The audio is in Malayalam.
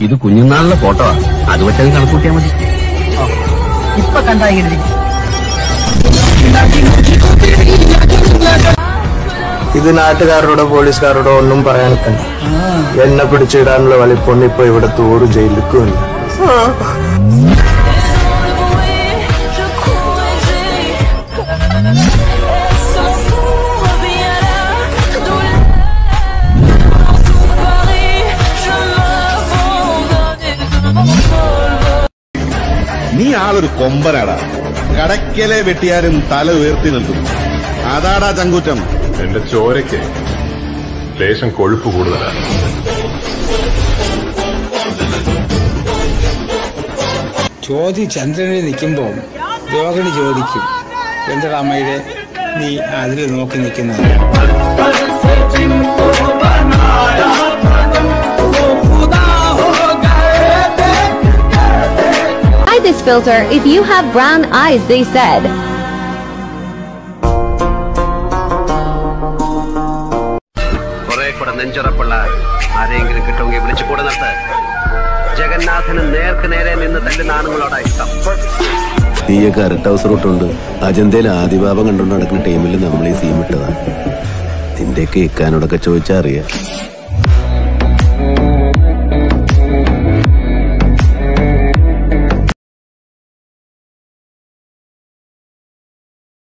ഇത് കുഞ്ഞുനാളിലെ ഫോട്ടോ. അത് വെച്ചത് കണക്കൂട്ടിയാൽ മതി. ഇപ്പൊ ഇത് നാട്ടുകാരോടോ പോലീസുകാരോടോ ഒന്നും പറയാൻ തന്നെ എന്നെ പിടിച്ചിടാനുള്ള വലിപ്പൊണ്ണിപ്പോ ഇവിടെ തോറും ജയിലിലേക്കും നീ ആളൊരു കൊമ്പനാടാ. കടക്കലെ വെട്ടിയാലും തല ഉയർത്തി നിൽക്കും അതാടാ ചങ്കുറ്റം. എന്റെ ചോരയ്ക്ക് ലേശം കൊഴുപ്പ് കൂടുതലാണ് ജ്യോതി ചന്ദ്രനിൽ നിൽക്കുമ്പോൾ രോഹിണി ചോദിക്കും എന്റെ അമ്മയുടെ നീ അതിൽ നോക്കി നിൽക്കുന്നത്? This filter if you have brown eyes, they said. നെഞ്ചുറപ്പുള്ള ആരെങ്കിലും കിട്ടുമെങ്കിൽ വിളിച്ചു കൂടെ നിർത്ത്. ജഗന്നാഥന് നേർക്ക് നേരെ നിന്ന് തല്ലുന്ന ആണുങ്ങളോടാ ഇഷ്ടം. നീയൊക്കെ അരട്ട ഹൗസ് റൂട്ടുണ്ട് അജന്തയിലെ ആദിഭാവം കണ്ടുകൊണ്ട് നടക്കുന്ന ടീമിൽ നമ്മൾ ഈ സീം നിന്റെയൊക്കെ ഇക്കാനോടൊക്കെ ചോദിച്ചാ അറിയാം.